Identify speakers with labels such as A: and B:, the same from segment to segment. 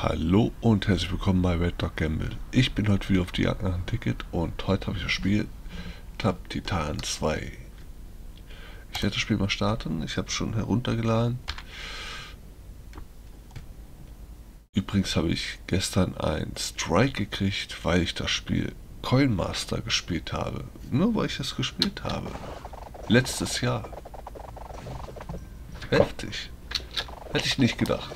A: Hallo und herzlich willkommen bei Red Dog Gamble. Ich bin heute wieder auf die Jagd nach einem Ticket und heute habe ich das Spiel Club Titan 2. Ich werde das Spiel mal starten, ich habe es schon heruntergeladen. Übrigens habe ich gestern ein Strike gekriegt, weil ich das Spiel Coin Master gespielt habe. Nur weil ich es gespielt habe. Letztes Jahr. Heftig. Hätte ich nicht gedacht.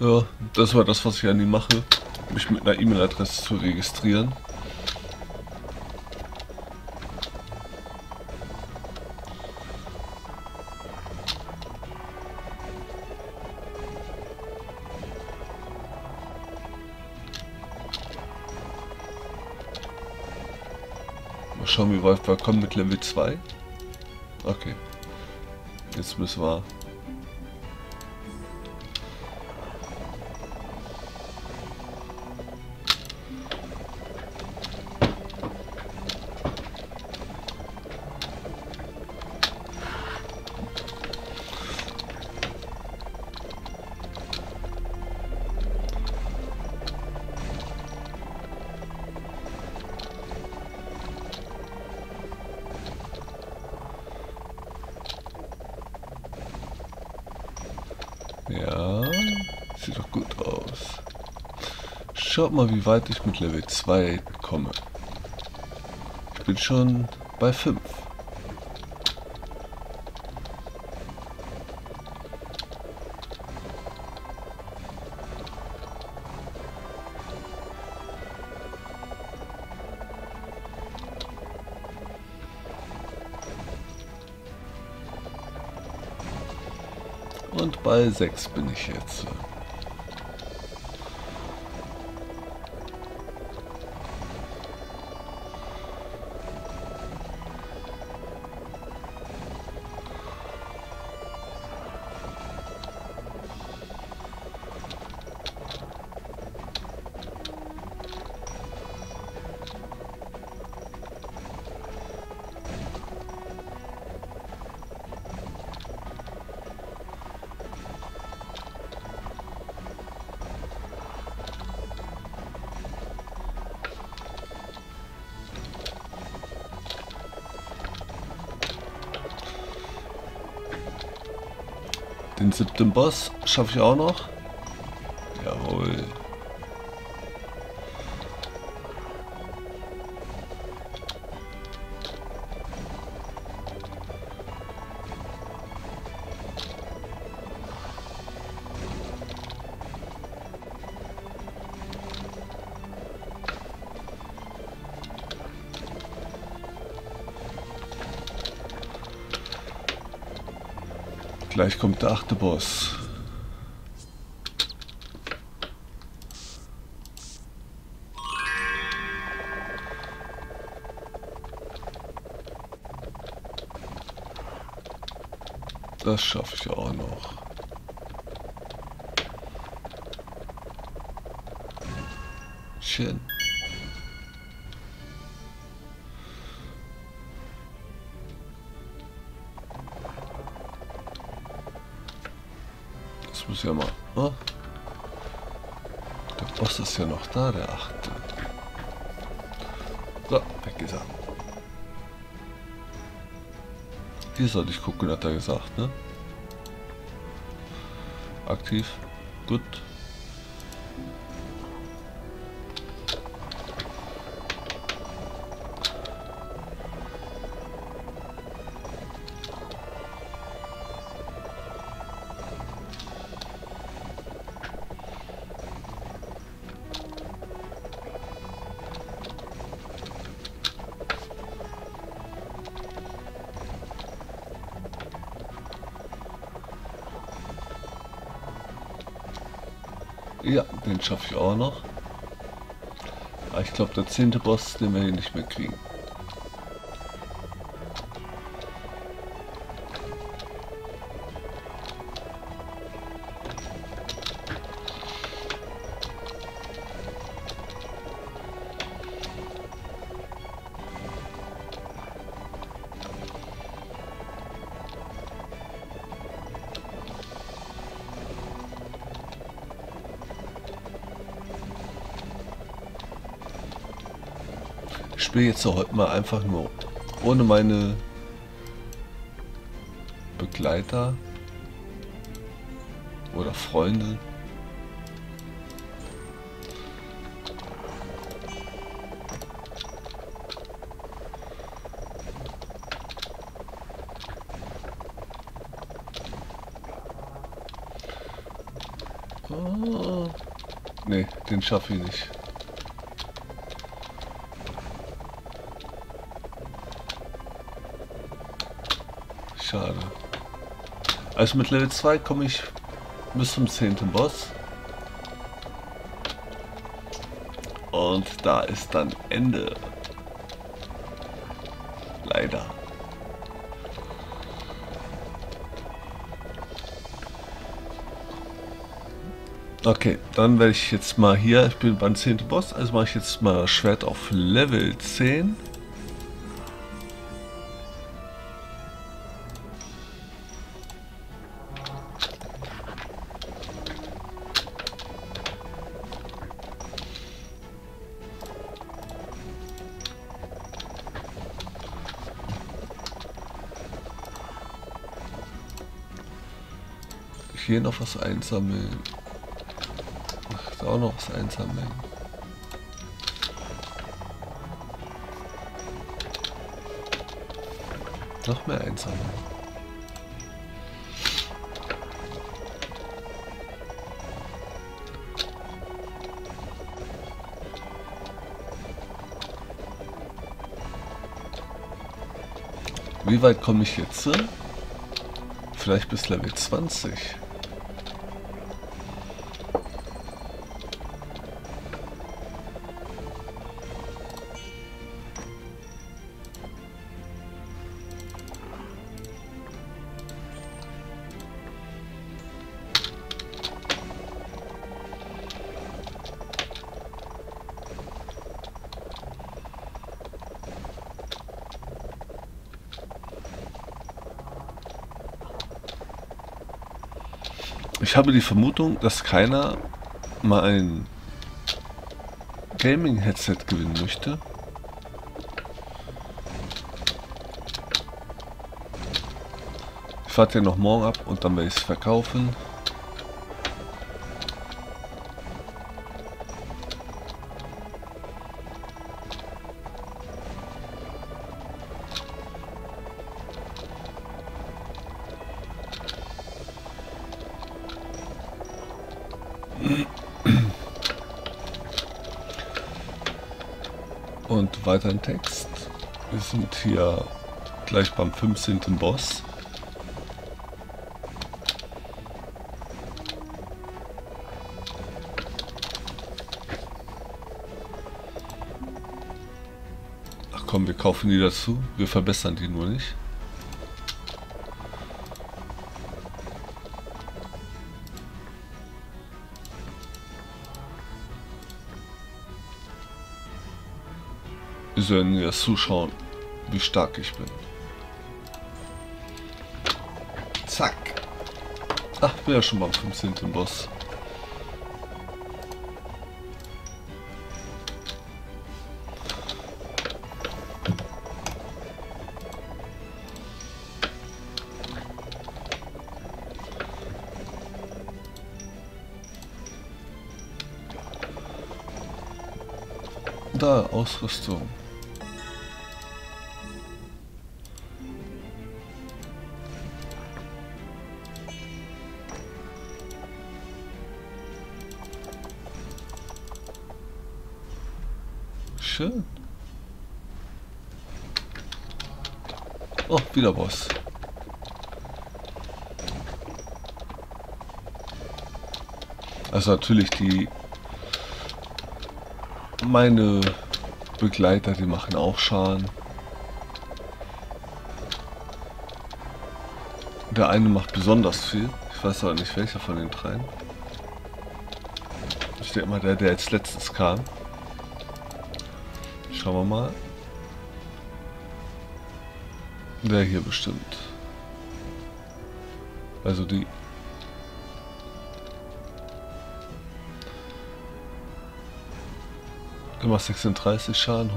A: Ja, das war das, was ich an ihm mache. Mich mit einer E-Mail-Adresse zu registrieren. Mal schauen, wie weit wir kommen mit Level 2. Okay. Jetzt müssen wir Schaut mal, wie weit ich mit Level 2 komme. Ich bin schon bei 5. Und bei 6 bin ich jetzt. Den siebten Boss schaffe ich auch noch. Gleich kommt der achte Boss. Das schaffe ich auch noch. Schön. Muss ja mal. Oh. Der Boss ist ja noch da, der achte. So, weg er. Hier sollte ich gucken, hat er gesagt, ne? Aktiv. Gut. Ich auch noch. Aber ich glaube, der zehnte Boss, den wir hier nicht mehr kriegen. Ich spiele jetzt heute mal einfach nur ohne meine Begleiter oder Freunde. Oh. Den schaffe ich nicht. Schade. Also mit Level 2 komme ich bis zum 10. Boss. Und da ist dann Ende. Leider. Okay, dann werde ich jetzt mal hier, ich bin beim 10. Boss, also mache ich jetzt mal Schwert auf Level 10. Hier noch was einsammeln. Ach, da auch noch was einsammeln. Noch mehr einsammeln. Wie weit komme ich jetzt? Vielleicht bis Level 20. Ich habe die Vermutung, dass keiner mal ein Gaming-Headset gewinnen möchte. Ich warte ja noch morgen ab und dann werde ich es verkaufen. Und weiter im Text. Wir sind hier gleich beim 15. Boss. Ach komm, wir kaufen die dazu. Wir verbessern die nur nicht. müssen jetzt zuschauen, wie stark ich bin. Zack. Ach, bin ja schon beim 15. Boss. Da, Ausrüstung. Schön. Oh, wieder Boss. Also natürlich die meine Begleiter, die machen auch Schaden. Der eine macht besonders viel. Ich weiß aber nicht welcher von den dreien. Ich denke mal der, der als letztes kam. Schauen wir mal. Der hier bestimmt. Also die Immer 36 Schaden,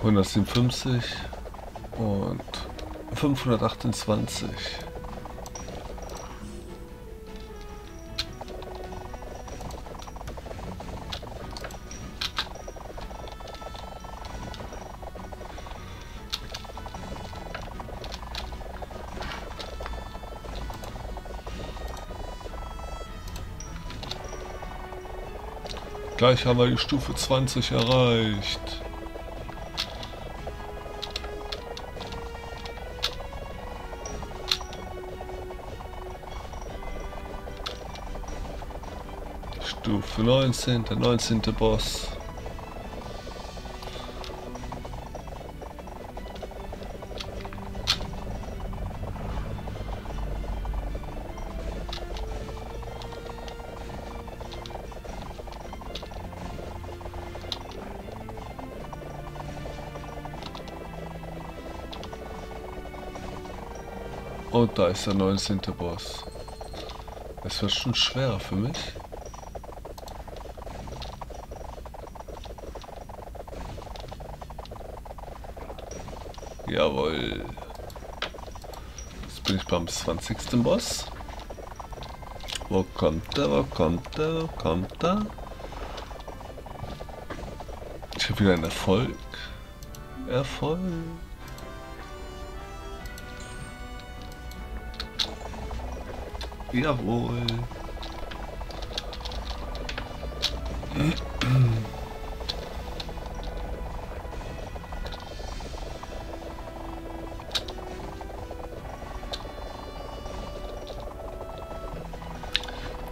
A: 157 und 528. Gleich haben wir die Stufe 20 erreicht. Stufe 19, der 19. Boss. Und da ist der 19. Boss. Das wird schon schwerer für mich. Jawohl. Jetzt bin ich beim 20. Boss. Wo kommt er? Wo kommt er? Wo kommt er? Ich habe wieder einen Erfolg. Erfolg. Jawohl.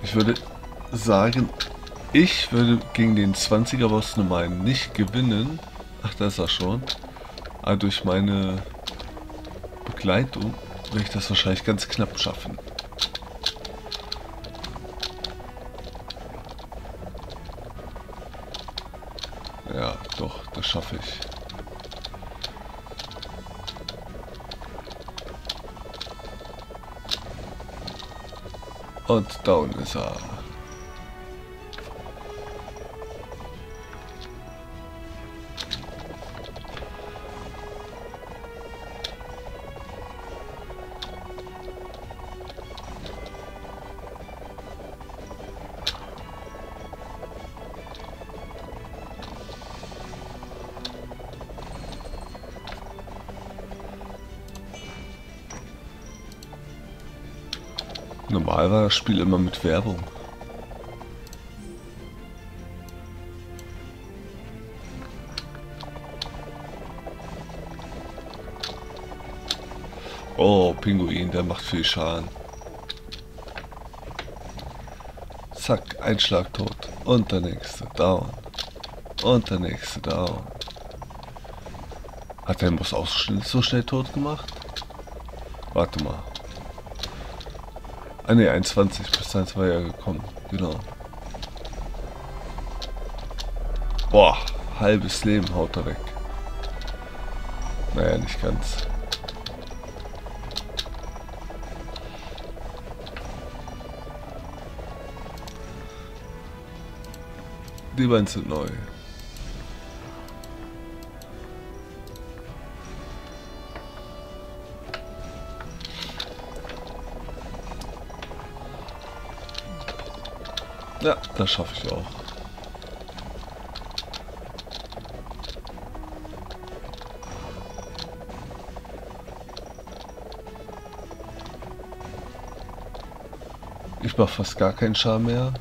A: Ich würde sagen, ich würde gegen den 20er Boss Nummer 1 nicht gewinnen. Ach, da ist er schon. Aber durch meine Begleitung werde ich das wahrscheinlich ganz knapp schaffen. Ja, doch, das schaffe ich. Und down ist er. Normal war das Spiel immer mit Werbung. Oh, Pinguin, der macht viel Schaden. Zack, ein Schlag tot. Und der nächste, down. Und der nächste, down. Hat der Boss auch so schnell tot gemacht? Warte mal. Ah ne, 21 bis 1 war ja gekommen. Genau. Boah, halbes Leben haut er weg. Naja, nicht ganz. Die beiden sind neu. Ja, das schaffe ich auch. Ich mache fast gar keinen Schaden mehr.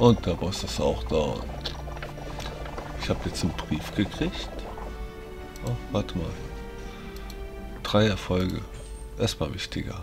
A: Und der Boss ist auch da. Ich habe jetzt einen Brief gekriegt. Oh, warte mal. Drei Erfolge. Erstmal wichtiger.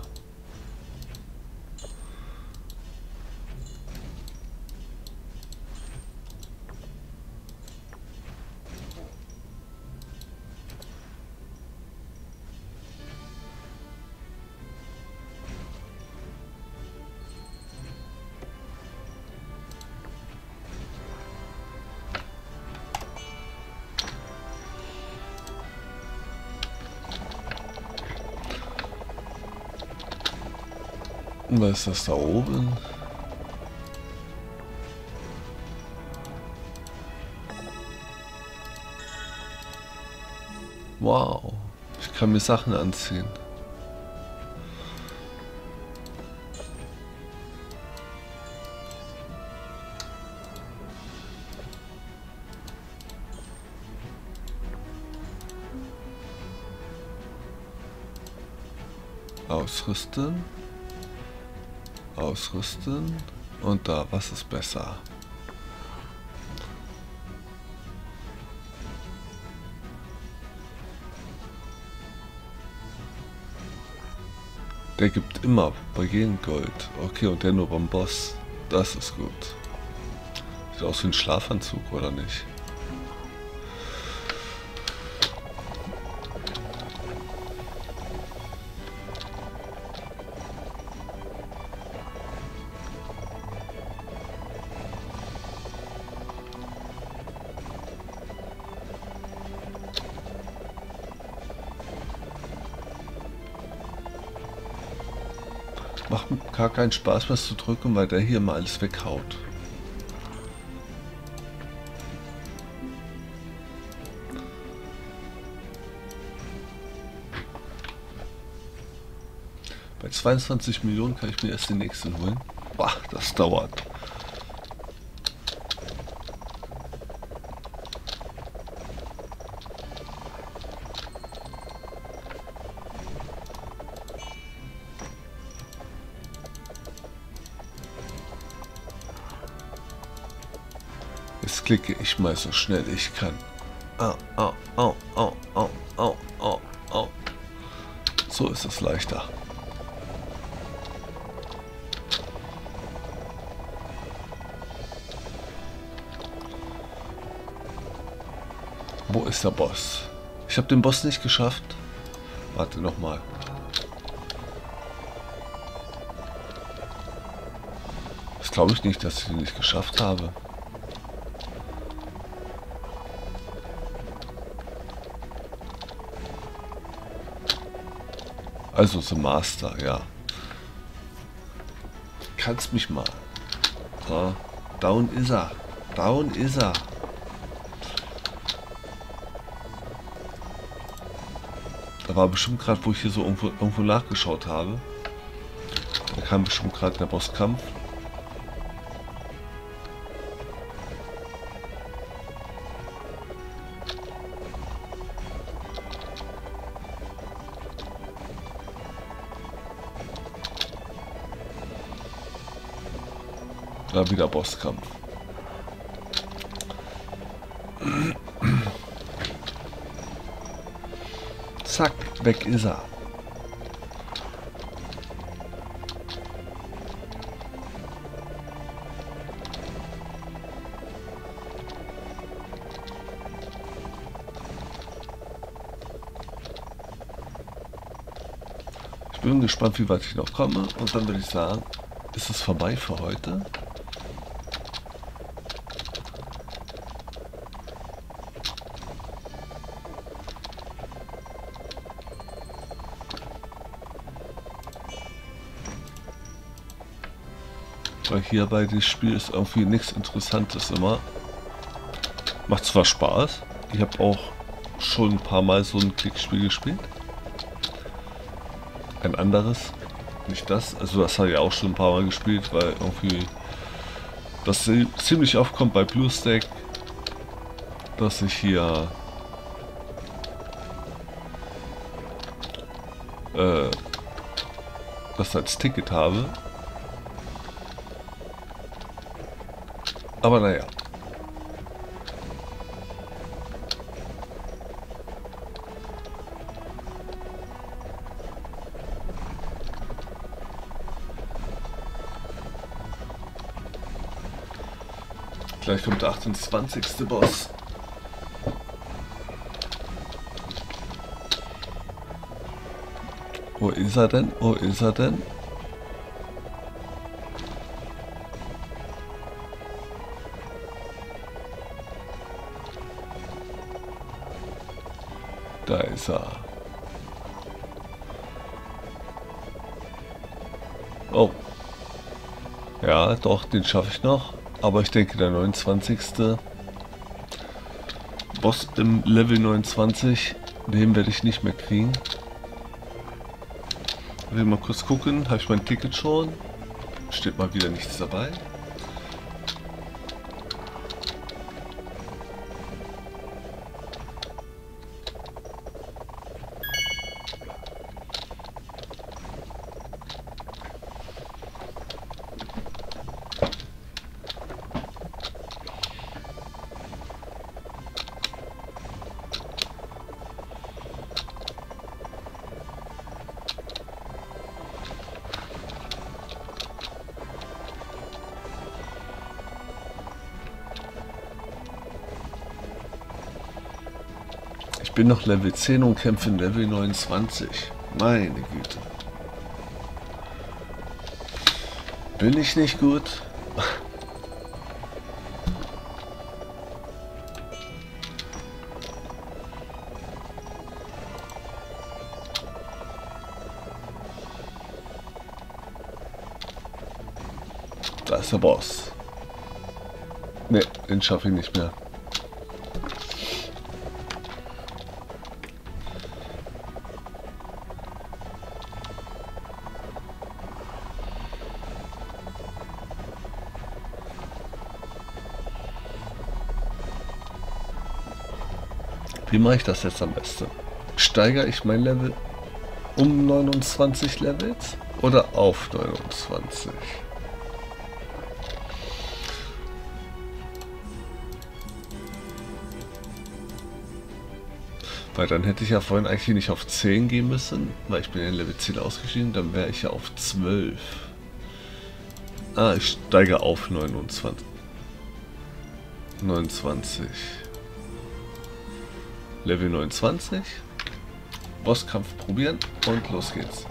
A: Was ist das da oben? Wow, ich kann mir Sachen anziehen. Ausrüsten. Ausrüsten. Und da, was ist besser? Der gibt immer bei jedem Gold. Okay, und der nur beim Boss. Das ist gut. Sieht aus wie ein Schlafanzug, oder nicht? Gar keinen Spaß, was zu drücken, weil der hier mal alles weghaut. Bei 22 Millionen kann ich mir erst den nächsten holen. Boah, das dauert. Jetzt klicke ich mal so schnell ich kann. Au, au, au, au, au, au, au, au. So ist es leichter. Wo ist der Boss? Ich habe den Boss nicht geschafft. Warte noch mal. Das glaube ich nicht, dass ich ihn nicht geschafft habe. Also The Master, ja. Kannst mich mal. So, down ist er. Down ist er. Da war bestimmt gerade, wo ich hier so irgendwo, irgendwo nachgeschaut habe. Da kam bestimmt gerade der Bosskampf. Da wieder Bosskampf. Zack, weg ist er. Ich bin gespannt, wie weit ich noch komme und dann würde ich sagen, ist es vorbei für heute. Weil hier bei dem Spiel ist irgendwie nichts Interessantes immer. Macht zwar Spaß, ich habe auch schon ein paar Mal so ein Klickspiel gespielt. Ein anderes, nicht das. Also das habe ich auch schon ein paar Mal gespielt, weil irgendwie das ziemlich oft kommt bei BlueStack, dass ich hier äh, das als Ticket habe. Aber naja. Gleich kommt der 28. Boss. Wo ist er denn? Wo ist er denn? Doch, den schaffe ich noch. Aber ich denke, der 29. Boss im Level 29, den werde ich nicht mehr kriegen. Ich will mal kurz gucken, habe ich mein Ticket schon? Steht mal wieder nichts dabei. Bin noch Level 10 und kämpfe in Level 29. Meine Güte. Bin ich nicht gut? Da ist der Boss. Ne, den schaffe ich nicht mehr. Wie mache ich das jetzt am besten? Steigere ich mein Level um 29 Levels oder auf 29? Weil dann hätte ich ja vorhin eigentlich nicht auf 10 gehen müssen, weil ich bin in Level 10 ausgestiegen, dann wäre ich ja auf 12. Ah, ich steige auf 29. 29. Level 29. Bosskampf probieren und los geht's.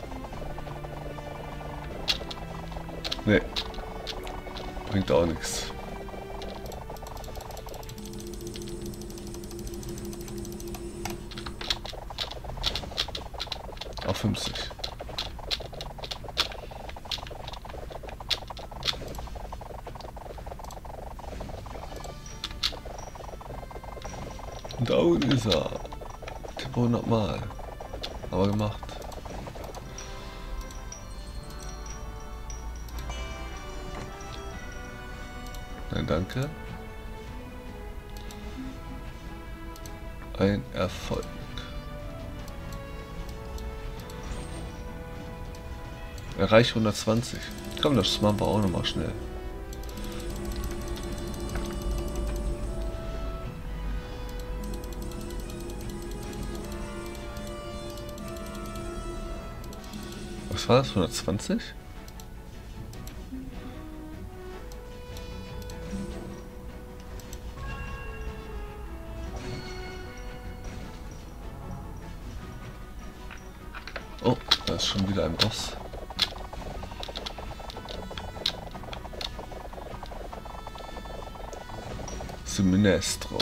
A: Ne. Bringt auch nichts. Auf 50. Down ist er. Tippe 100 Mal. Aber gemacht. Nein, danke. Ein Erfolg. Erreiche 120. Komm, das machen wir auch noch mal schnell. war das? 120? Oh, da ist schon wieder ein Boss. Zum Sinestro.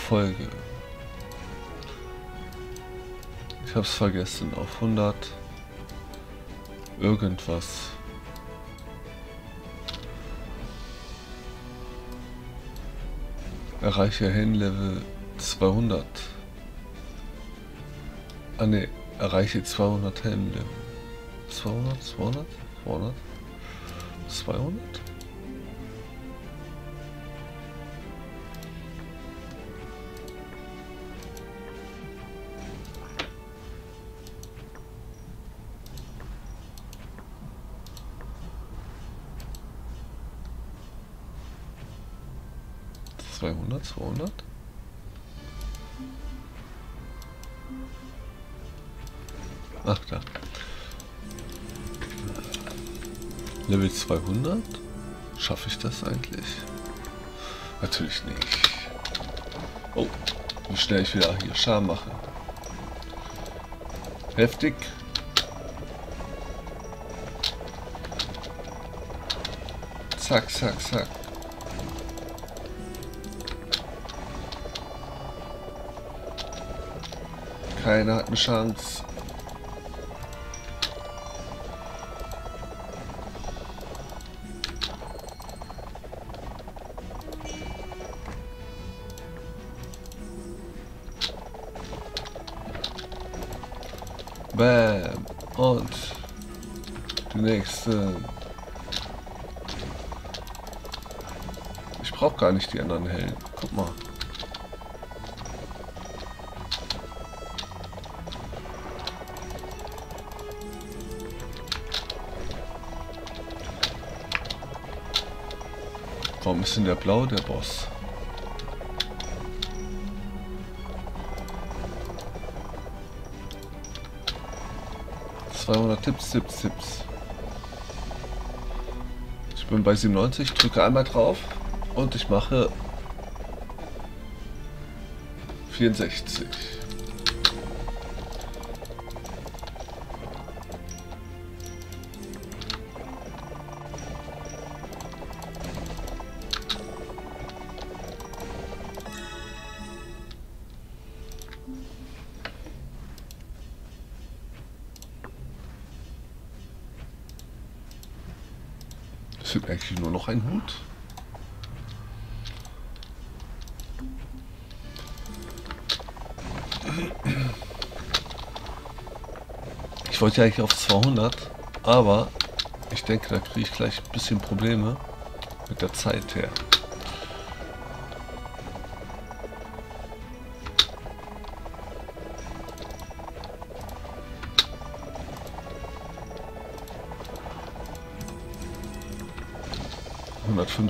A: Erfolge. Ich hab's vergessen. Auf 100 irgendwas. Erreiche Heldenlevel 200. Ah ne, erreiche 200 Heldenlevel. 200, 200, 200, 200? 200, 200. Ach da. Level 200? Schaffe ich das eigentlich? Natürlich nicht. Oh, wie schnell ich wieder hier Scham mache. Heftig. Zack, zack, zack. Keiner hat eine Chance. Bam. Und die nächste. Ich brauche gar nicht die anderen Hellen. Guck mal. Warum ist denn der blau der Boss? Zweihundert Tipps, Tipps, Tipps. Ich bin bei 97, drücke einmal drauf und ich mache 64. Eigentlich nur noch ein Hut. Ich wollte ja eigentlich auf 200, aber ich denke, da kriege ich gleich ein bisschen Probleme mit der Zeit her.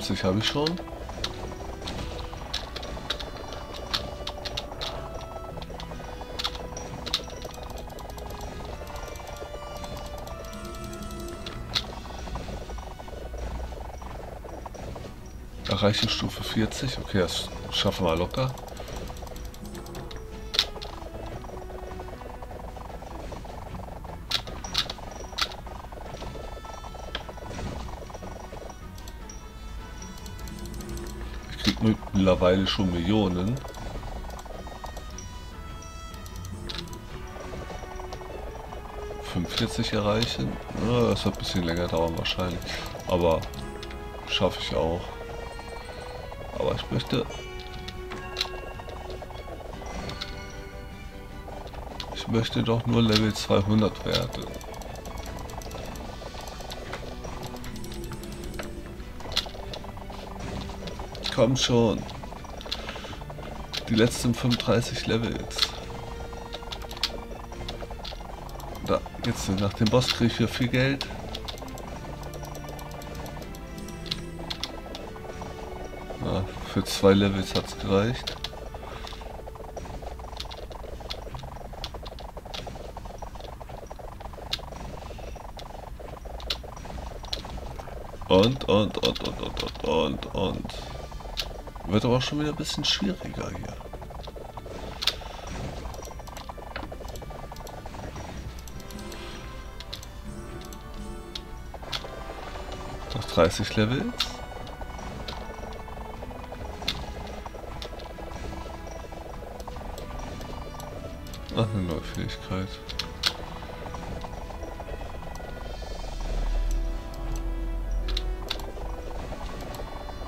A: 150 habe ich schon. Erreiche Stufe 40. Okay, das schaffen wir locker. Mittlerweile schon Millionen. ...45 erreichen. Das wird ein bisschen länger dauern wahrscheinlich. Aber schaffe ich auch. Aber ich möchte... Ich möchte doch nur Level 200 werden. Komm schon. Die letzten 35 Levels. Da, jetzt nach dem Boss kriege ich wieder viel Geld. Ja, für zwei Levels hat es gereicht. Und, und, und, und, und, und, und, und. Wird aber schon wieder ein bisschen schwieriger hier. Noch 30 Levels. Ach, eine Läufigkeit.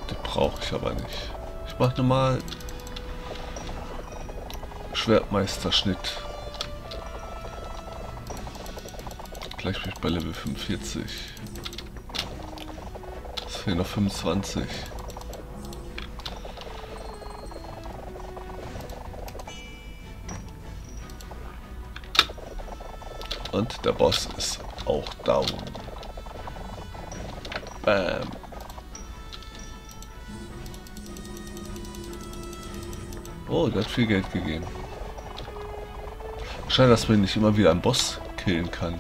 A: Die brauche ich aber nicht. Ich mache normal Schwertmeisterschnitt. Gleich bin ich bei Level 45. Es fehlen noch 25. Und der Boss ist auch down. Bam. Oh, der hat viel Geld gegeben. Schade, dass man nicht immer wieder einen Boss killen kann.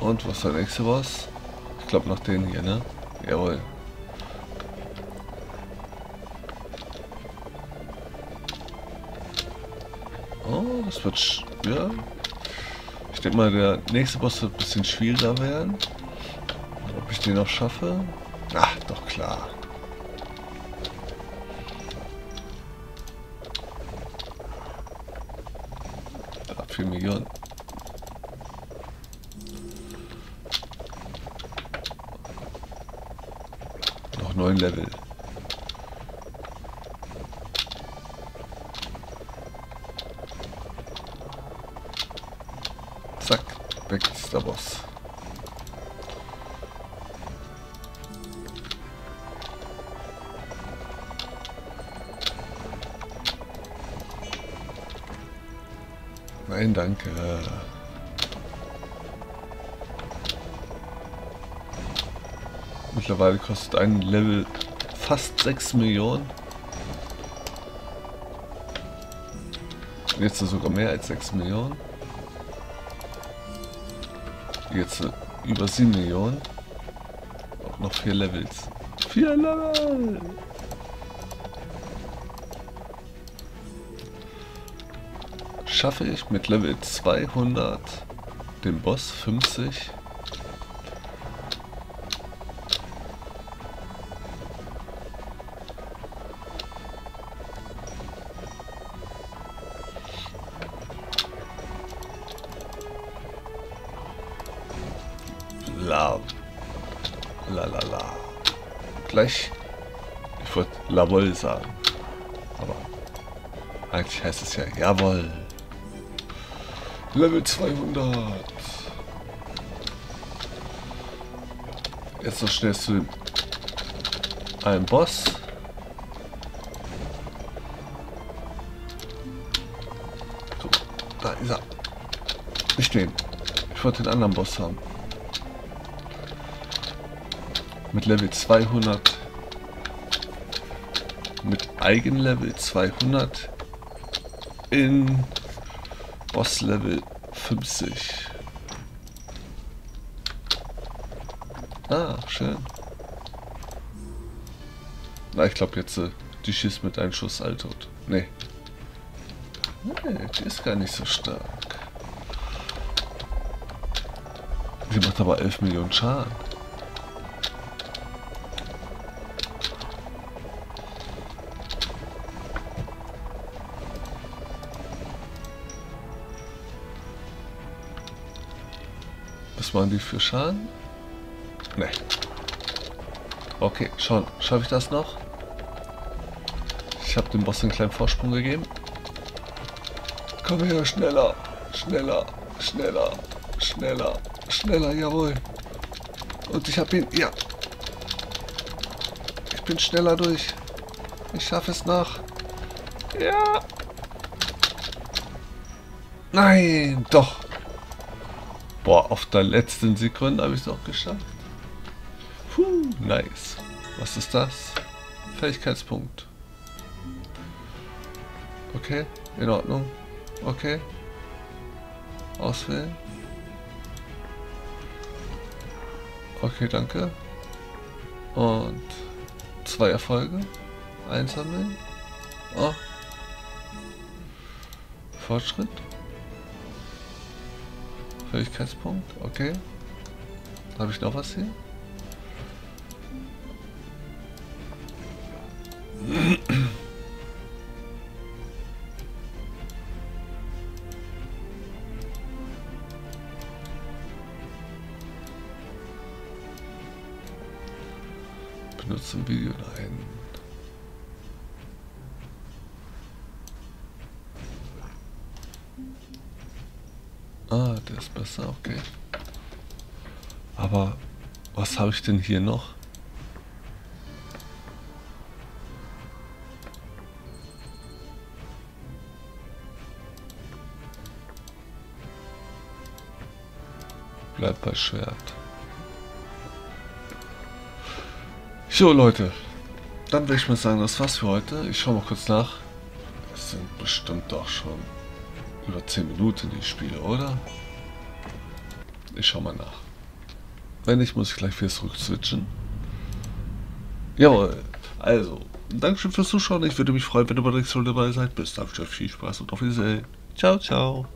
A: Und was ist der nächste Boss? Ich glaube nach den hier, ne? Jawohl. Das wird schwer. Ich denke mal, der nächste Boss wird ein bisschen schwieriger werden. Ob ich den noch schaffe? Ach, doch klar. Da, 4 Millionen. Noch 9 Level. Zack, weg ist der Boss. Nein, danke. Mittlerweile kostet ein Level fast 6 Millionen. Jetzt sogar mehr als 6 Millionen. Jetzt über 7 Millionen. Auch noch 4 Levels. 4 Level! Schaffe ich mit Level 200 den Boss 50? La. La la la. Gleich. Ich wollte Lawol sagen. Aber eigentlich heißt es ja Jawohl. Level 200. Jetzt noch schnell zu einem Boss. Da ist er. Nicht den. Ich wollte den anderen Boss haben. Mit Level 200. Mit Eigenlevel 200 in Boss Level 50. Ah, schön. Na, ich glaube jetzt, äh, die schießt mit einem Schuss all tot. Nee. Nee, die ist gar nicht so stark. Die macht aber 11 Millionen Schaden. Was machen die für Schaden? Ne. Okay, schon. Schaffe ich das noch? Ich habe dem Boss einen kleinen Vorsprung gegeben. Komm her, schneller, schneller, schneller, schneller, schneller, jawohl. Und ich habe ihn, ja. Ich bin schneller durch. Ich schaffe es noch. Ja. Nein, doch. Boah, auf der letzten Sekunde habe ich es auch geschafft. Puh, nice. Was ist das? Fähigkeitspunkt. Okay, in Ordnung. Okay. Auswählen. Okay, danke. Und zwei Erfolge. einsammeln. Oh. Fortschritt. Fähigkeitspunkt, okay. Habe ich noch was hier? Benutzt im Video ein. Ah, der ist besser, okay. Aber was habe ich denn hier noch? Bleibt bei Schwert. So Leute, dann würde ich mal sagen, das war's für heute. Ich schaue mal kurz nach. Es sind bestimmt doch schon über 10 Minuten die Spiele, oder? Ich schau mal nach. Wenn nicht, muss ich gleich wieder zurück switchen. Jawohl. Also, Dankeschön fürs Zuschauen. Ich würde mich freuen, wenn ihr bei der nächsten Runde dabei seid. Bis dann, viel Spaß und auf Wiedersehen. Ciao, ciao.